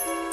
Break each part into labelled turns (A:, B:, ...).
A: Go.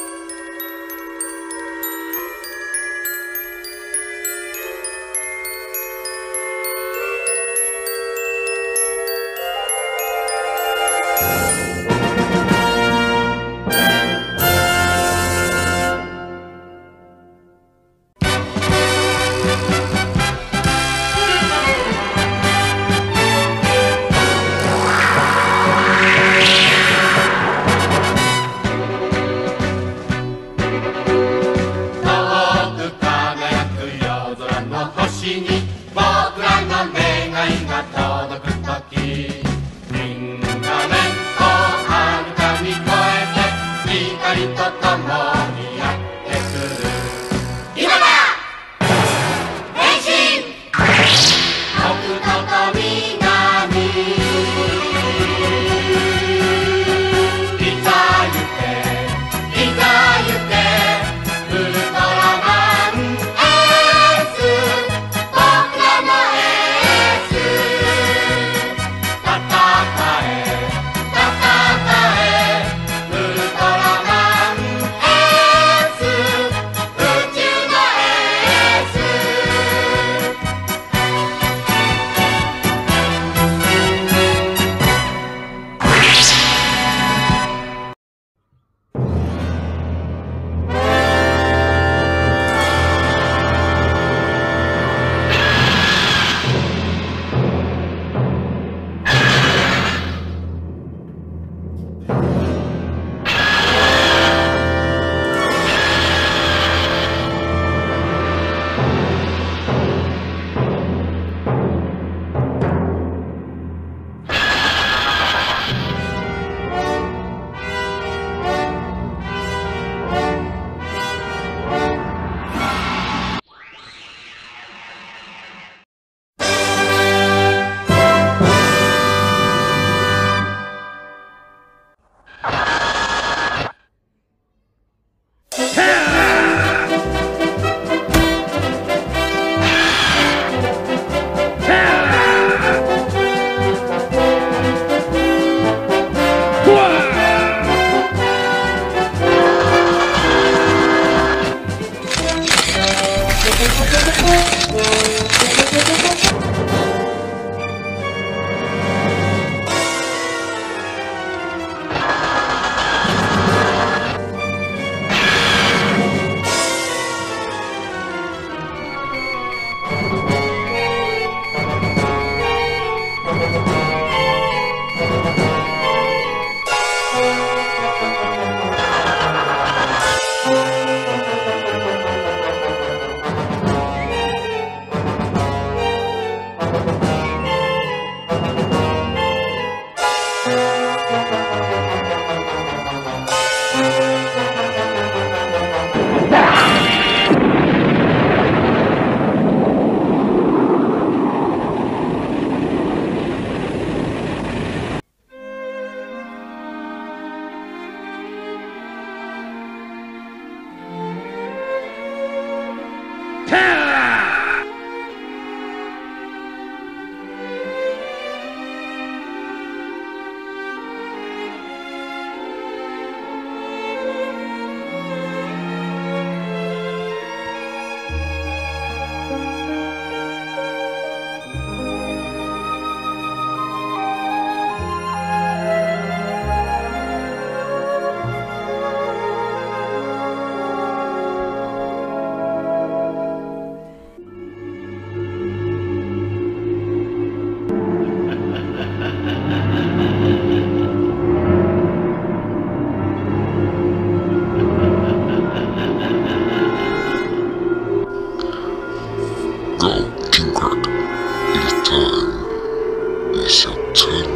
A: to